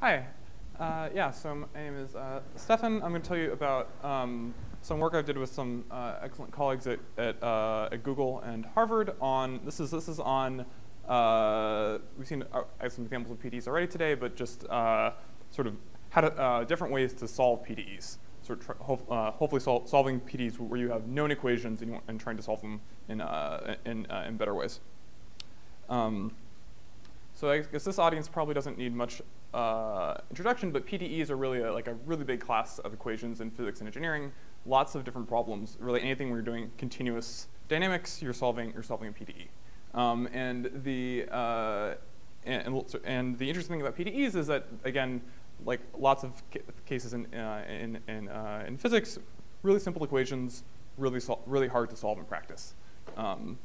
Hi. Uh, yeah, so my name is uh, Stefan. I'm going to tell you about um, some work I did with some uh, excellent colleagues at, at, uh, at, Google and Harvard on, this is, this is on, uh, we've seen uh, some examples of PDEs already today, but just sort of how to, different ways to solve PDEs. Sort of ho hopefully sol solving PDEs where you have known equations and, and trying to solve them in, in, in better ways. Um, so I guess this audience probably doesn't need much uh, introduction, but PDEs are really a, like a really big class of equations in physics and engineering. Lots of different problems. Really, anything where you're doing continuous dynamics, you're solving you're solving a PDE. Um, and the uh, and, and, the interesting thing about PDEs is that again, like lots of ca cases in uh, in in, uh, in, physics, really simple equations, really really hard to solve in practice, um,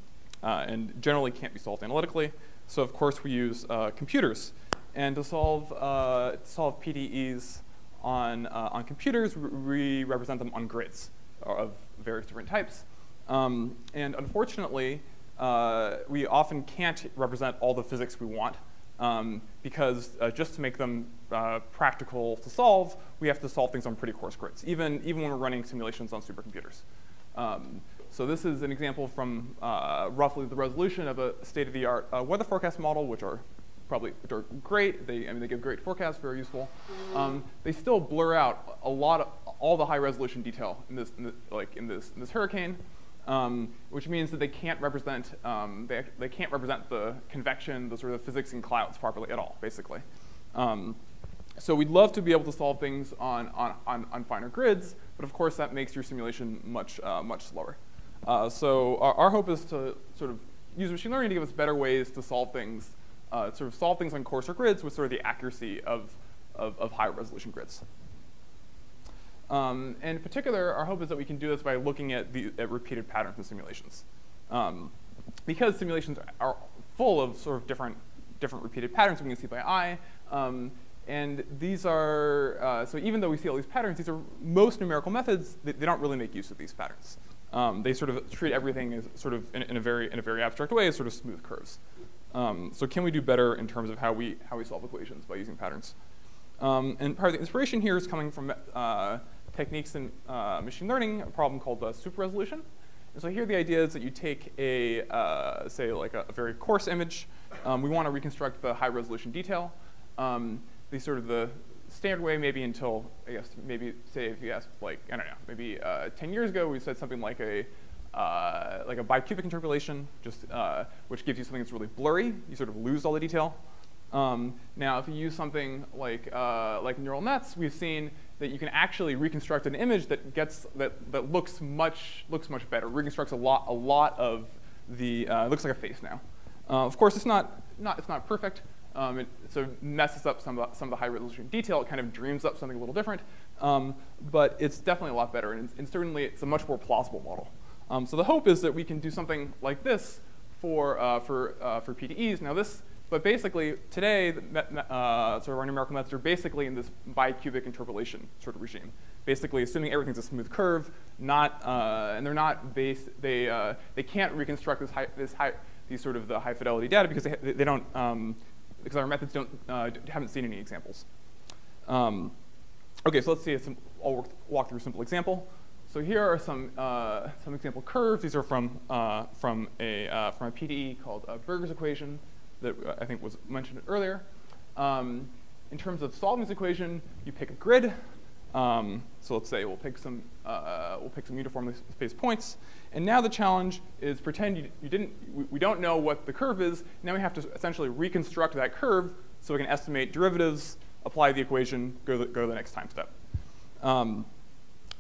uh, and generally can't be solved analytically. So of course we use uh, computers. And to solve, uh, solve PDEs on, uh, on computers, we represent them on grids of various different types. Um, and unfortunately, uh, we often can't represent all the physics we want um, because uh, just to make them uh, practical to solve, we have to solve things on pretty coarse grids, even, even when we're running simulations on supercomputers. Um, so this is an example from uh, roughly the resolution of a state-of-the-art uh, weather forecast model, which are probably which are great. They, I mean, they give great forecasts, very useful. Um, they still blur out a lot of all the high-resolution detail in this, in like in this in this hurricane, um, which means that they can't represent um, they they can't represent the convection, the sort of physics in clouds properly at all, basically. So we'd love to be able to solve things on, on, on, on, finer grids, but of course that makes your simulation much, uh, much slower. Uh, so our, our, hope is to sort of use machine learning to give us better ways to solve things, uh, sort of solve things on coarser grids with sort of the accuracy of, of, of higher resolution grids. Um, and in particular, our hope is that we can do this by looking at, the, at repeated patterns in simulations. Um, because simulations are full of sort of different, different repeated patterns we can see by eye, um, and these are, uh, so even though we see all these patterns, these are most numerical methods, they, they don't really make use of these patterns. Um, they sort of treat everything as sort of in, in, a very in a very abstract way as sort of smooth curves. Um, so can we do better in terms of how we how we solve equations by using patterns? Um, and part of the inspiration here is coming from uh, techniques in uh, machine learning, a problem called uh, super resolution. And so here the idea is that you take a uh, say like a, a, very coarse image. Um, we want to reconstruct the high resolution detail. Um, the sort of the standard way maybe until, I guess, maybe say if you ask like, I don't know, maybe uh, 10 years ago we said something like a, uh, like a bicubic interpolation, just, uh, which gives you something that's really blurry. You sort of lose all the detail. Um, now, if you use something like, uh, like neural nets, we've seen that you can actually reconstruct an image that gets, that, that looks much, looks much better, reconstructs a lot, a lot of the, uh, looks like a face now. Uh, of course, it's not, not, it's not perfect, um, it so messes up some of, the, some of the high resolution detail. It kind of dreams up something a little different. Um, but it's definitely a lot better. And, and, certainly it's a much more plausible model. Um, so the hope is that we can do something like this for, uh, for, uh, for PDEs. Now this, but basically today, uh, sort of our numerical methods are basically in this bicubic interpolation sort of regime. Basically assuming everything's a smooth curve, not, uh, and they're not based, they, uh, they can't reconstruct this high, this high, these sort of the high fidelity data because they, they don't, um, because our methods don't, uh, haven't seen any examples. Um, okay, so let's see, some, I'll walk through a simple example. So here are some, uh, some example curves. These are from, uh, from, a, uh, from a PDE called Burger's equation that I think was mentioned earlier. Um, in terms of solving this equation, you pick a grid. Um, so let's say we'll pick some, uh, we'll pick some uniformly spaced points. And now the challenge is pretend you, you didn't, we, we, don't know what the curve is. Now we have to essentially reconstruct that curve so we can estimate derivatives, apply the equation, go, the, go to the next time step. Um,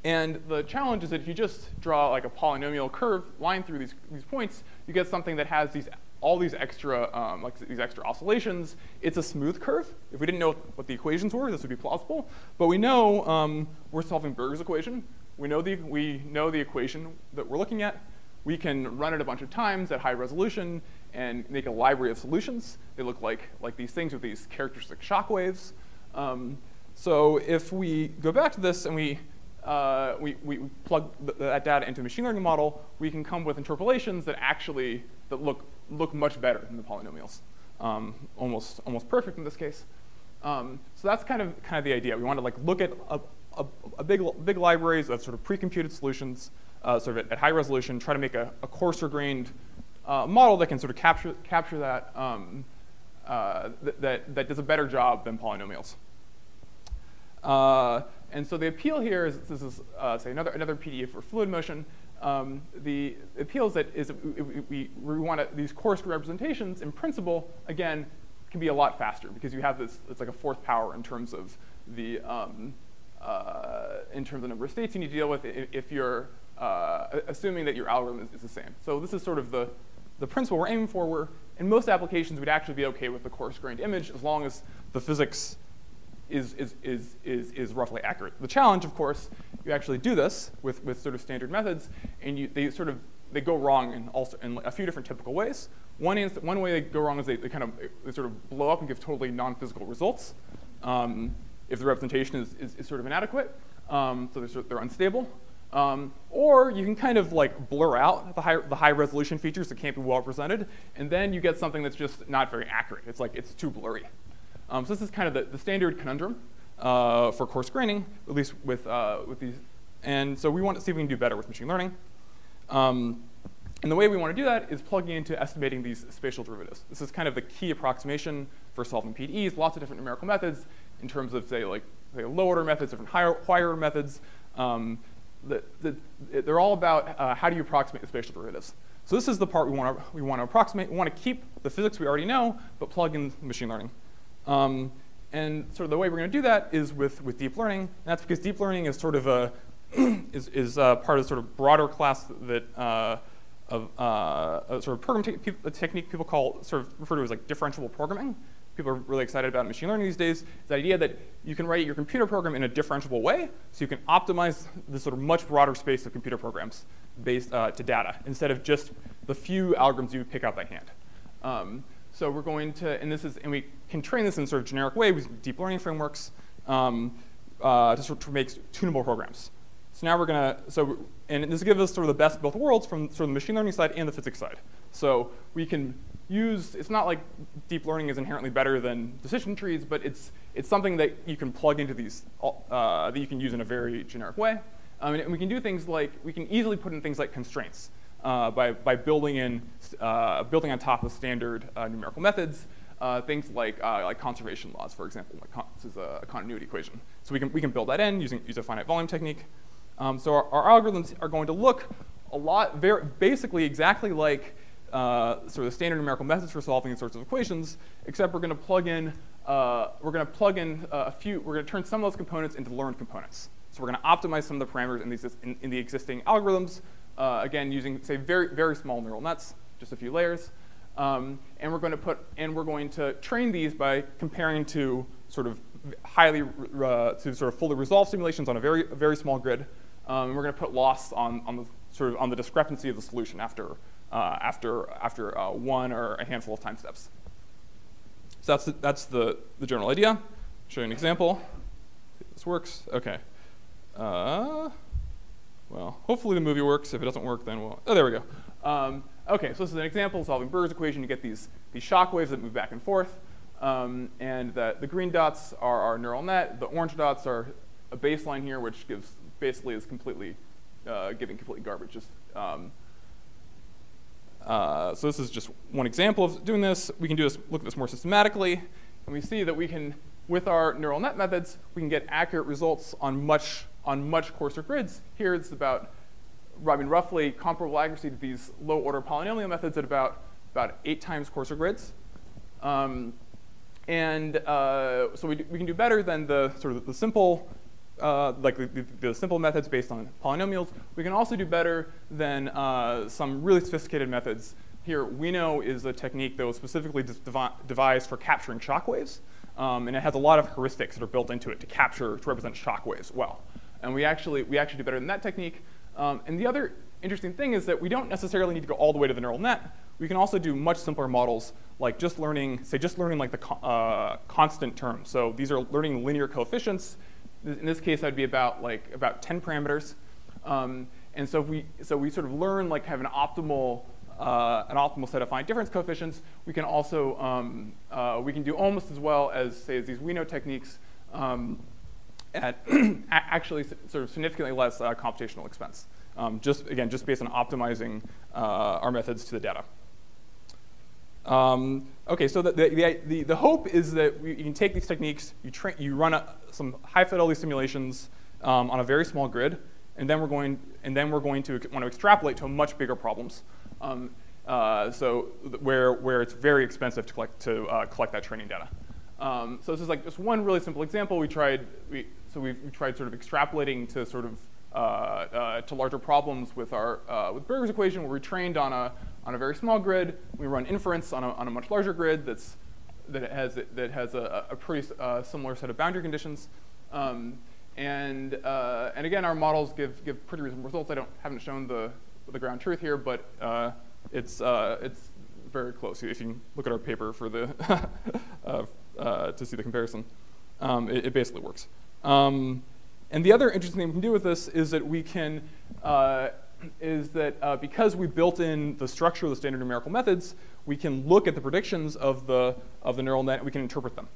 and the challenge is that if you just draw like a polynomial curve line through these, these points, you get something that has these all these extra, um, like these extra oscillations. It's a smooth curve. If we didn't know what the equations were, this would be plausible. But we know um, we're solving Burger's equation. We know, the, we know the equation that we're looking at. We can run it a bunch of times at high resolution and make a library of solutions. They look like, like these things with these characteristic shock waves. Um, so if we go back to this and we, uh, we, we plug th that data into a machine learning model, we can come with interpolations that actually that look, look much better than the polynomials. Um, almost, almost perfect in this case. Um, so that's kind of kind of the idea. We want to like look at a, a, a big big libraries of sort of pre-computed solutions, uh, sort of at, at, high resolution, try to make a, a coarser grained uh, model that can sort of capture capture that um, uh, th that that does a better job than polynomials. Uh, and so the appeal here is this is uh, say another another PDE for fluid motion. Um, the appeal is that is we, we, want these coarse representations in principle again can be a lot faster because you have this, it's like a fourth power in terms of the, um, uh, in terms of the number of states you need to deal with if you're uh, assuming that your algorithm is, the same. So this is sort of the, the principle we're aiming for. Where in most applications, we'd actually be okay with the coarse-grained image as long as the physics is, is, is, is, is roughly accurate. The challenge, of course, you actually do this with, with sort of standard methods, and you, they sort of they go wrong in, also, in a few different typical ways. One, is, one way they go wrong is they, they kind of they sort of blow up and give totally non-physical results um, if the representation is, is, is sort of inadequate. Um, so they're, sort of, they're unstable. Um, or you can kind of like blur out the high, the high resolution features that can't be well represented, and then you get something that's just not very accurate. It's like it's too blurry. Um, so this is kind of the, the standard conundrum uh, for coarse graining, at least with, uh, with these. And so we want to see if we can do better with machine learning. Um, and the way we want to do that is plugging into estimating these spatial derivatives. This is kind of the key approximation for solving PDEs, lots of different numerical methods in terms of, say, like say low order methods, different higher, higher order methods. Um, the, the, they're all about uh, how do you approximate the spatial derivatives. So this is the part we want to, we want to approximate. We want to keep the physics we already know, but plug in machine learning. Um, and sort of the way we're going to do that is with, with deep learning. And that's because deep learning is sort of a, is, is uh, part of sort of broader class that uh, of uh, a sort of program te a technique people call sort of refer to as like differentiable programming. People are really excited about machine learning these days. The idea that you can write your computer program in a differentiable way, so you can optimize this sort of much broader space of computer programs based uh, to data instead of just the few algorithms you pick up by hand. Um, so we're going to, and this is, and we can train this in sort of generic way with deep learning frameworks um, uh, to sort of make tunable programs. So now we're gonna, so, and this gives us sort of the best of both worlds from sort of the machine learning side and the physics side. So we can use, it's not like deep learning is inherently better than decision trees, but it's, it's something that you can plug into these, uh, that you can use in a very generic way. Um, and we can do things like, we can easily put in things like constraints uh, by, by building in, uh, building on top of standard uh, numerical methods, uh, things like, uh, like conservation laws, for example. Like this is a, a, continuity equation. So we can, we can build that in using use a finite volume technique. Um, so our, our, algorithms are going to look a lot, very, basically exactly like uh, sort of the standard numerical methods for solving these sorts of equations, except we're going to plug in, uh, we're going to plug in a few, we're going to turn some of those components into learned components. So we're going to optimize some of the parameters in, these, in, in the existing algorithms, again, using, say, very, very small neural nets, just a few layers. Um, and we're going to put, and we're going to train these by comparing to sort of highly, uh, to sort of fully resolved simulations on a very, very small grid. Um, and we're going to put loss on, on the sort of on the discrepancy of the solution after, uh, after, after uh, one or a handful of time steps. So that's the, that's the, the general idea. I'll show you an example. See if this works. Okay. Uh, well, hopefully the movie works. If it doesn't work, then we'll, oh, there we go. Um, okay, so this is an example solving Burger's equation. You get these, these shock waves that move back and forth. Um, and the, the green dots are our neural net. The orange dots are a baseline here, which gives basically is completely uh, giving completely garbage. Just um, uh, so this is just one example of doing this. We can do this, look at this more systematically, and we see that we can, with our neural net methods, we can get accurate results on much on much coarser grids. Here it's about, I mean, roughly comparable accuracy to these low order polynomial methods at about, about eight times coarser grids. Um, and uh, so we, do, we can do better than the sort of the simple, uh, like the, the, simple methods based on polynomials. We can also do better than uh, some really sophisticated methods. Here, WENO is a technique that was specifically devised for capturing shock waves. Um, and it has a lot of heuristics that are built into it to capture, to represent shock waves well. And we actually, we actually do better than that technique. Um, and the other interesting thing is that we don't necessarily need to go all the way to the neural net. We can also do much simpler models, like just learning, say, just learning like the co uh, constant term. So these are learning linear coefficients. In this case, that'd be about like about 10 parameters. Um, and so we, so we sort of learn like have an optimal uh, an optimal set of finite difference coefficients, we can also, um, uh, we can do almost as well as, say, as these WENO techniques um, at actually sort of significantly less uh, computational expense. Um, just, again, just based on optimizing uh, our methods to the data. Um, okay, so the, the, the, the, hope is that we, you can take these techniques, you, you run a, some high fidelity simulations um, on a very small grid, and then we're going, and then we're going to want to extrapolate to much bigger problems. Um, uh, so where, where it's very expensive to collect, to, uh, collect that training data. Um, so this is like just one really simple example. We tried, we, so we've, we tried sort of extrapolating to sort of uh, uh to larger problems with our uh, with Burger's equation, where we trained on a on a very small grid. We run inference on a, on a much larger grid that's that has that has a, a pretty uh, similar set of boundary conditions. Um, and and again, our models give give pretty reasonable results. I don't haven't shown the the ground truth here, but it's it's very close. If you look at our paper for the uh, to see the comparison, um, it, it, basically works. Um, and the other interesting thing we can do with this is that we can uh, is that uh, because we built in the structure of the standard numerical methods, we can look at the predictions of the of the neural net. and We can interpret them.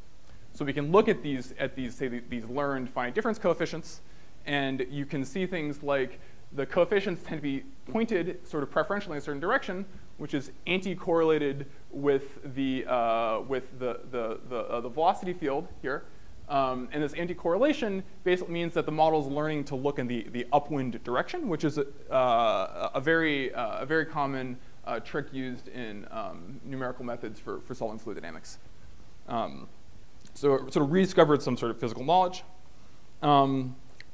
So we can look at these at these say these learned finite difference coefficients, and you can see things like the coefficients tend to be pointed sort of preferentially in a certain direction, which is anti-correlated with the, uh, with the, the, the, uh, the, velocity field here. Um, and this anti-correlation basically means that the model is learning to look in the, the upwind direction, which is a, uh, a very, uh, a very common uh, trick used in um, numerical methods for, for solving fluid dynamics. Um, so it sort of rediscovered some sort of physical knowledge.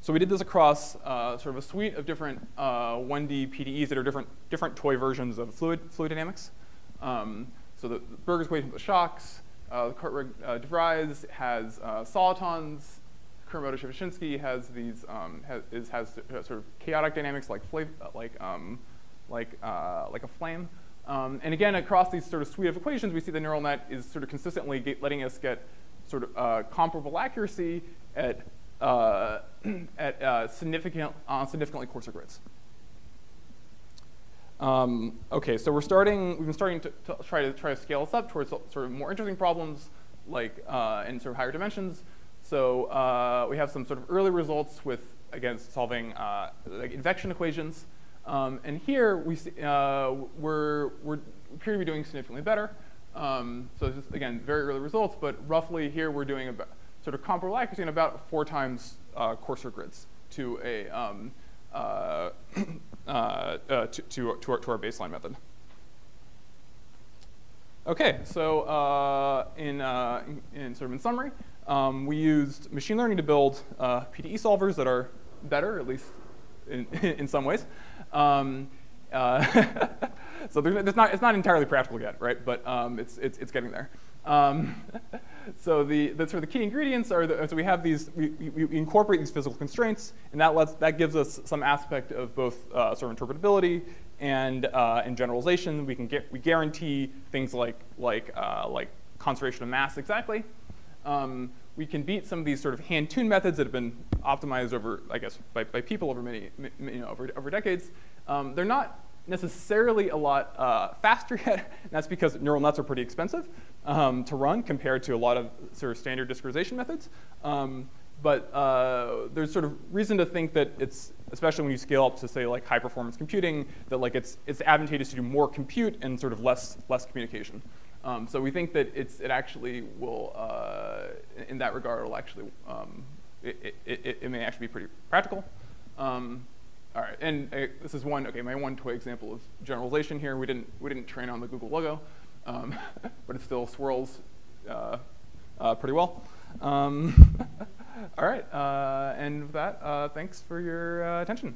So we did this across uh, sort of a suite of different uh, 1D PDEs that are different, different toy versions of fluid, fluid dynamics. Um, so the, the Burger's equation the shocks, uh, the Korteweg uh, de Vries has uh, solitons, Kuramoto-Sivashinsky has these um, has, is, has sort of chaotic dynamics like like um, like uh, like a flame. Um, and again, across these sort of suite of equations, we see the neural net is sort of consistently letting us get sort of uh, comparable accuracy at uh, at uh, significant, uh, significantly coarser grids. Um, okay, so we're starting, we've been starting to, to, try to try to scale this up towards sort of more interesting problems, like uh, in sort of higher dimensions. So uh, we have some sort of early results with, again, solving uh, like advection equations. Um, and here we see, uh, we're, we're appear to be doing significantly better. Um, so is, again, very early results, but roughly here we're doing about sort of comparable accuracy in about four times uh, coarser grids to a um, uh, uh, uh, to, to, to, our, to our baseline method. Okay, so uh, in, uh, in, in, sort of in summary, um, we used machine learning to build PDE solvers that are better, at least in, in some ways. Um, so there's not, it's not entirely practical yet, right? But um, it's, it's, it's getting there. Um, so the, the, sort of the key ingredients are, so we have these, we, we, we, incorporate these physical constraints, and that, lets, that gives us some aspect of both uh, sort of interpretability and, uh, and generalization. We can get, we guarantee things like, like, uh, like conservation of mass exactly. Um, we can beat some of these sort of hand-tuned methods that have been optimized over, I guess, by, by people over many, you know, over, over decades. Um, they're not necessarily a lot uh, faster yet, and that's because neural nets are pretty expensive um, to run compared to a lot of sort of standard discretization methods. Um, but uh, there's sort of reason to think that it's, especially when you scale up to say like high performance computing, that like it's, it's advantageous to do more compute and sort of less, less communication. Um, so we think that it's, it actually will, uh, in that regard, it'll actually, um, it, it, it, may actually be pretty practical. Um, all right, and uh, this is one, okay, my one toy example of generalization here. We didn't, we didn't train on the Google logo, um, but it still swirls uh, uh, pretty well. Um, all right, uh, and with that, uh, thanks for your uh, attention.